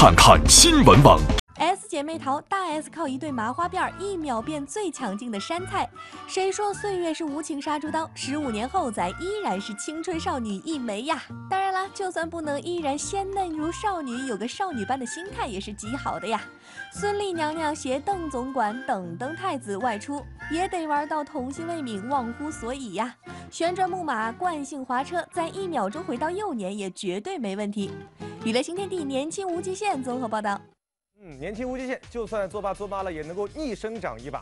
看看新闻网。S 姐妹淘大 S 靠一对麻花辫儿一秒变最强劲的山菜，谁说岁月是无情杀猪刀？十五年后咱依然是青春少女一枚呀！当然啦，就算不能依然鲜嫩如少女，有个少女般的心态也是极好的呀。孙俪娘娘携邓总管等登太子外出，也得玩到童心未泯，忘乎所以呀。旋转木马、惯性滑车，在一秒钟回到幼年也绝对没问题。娱乐新天地年轻无极限综合报道。嗯，年轻无极限，就算作罢作罢了，也能够逆生长一把。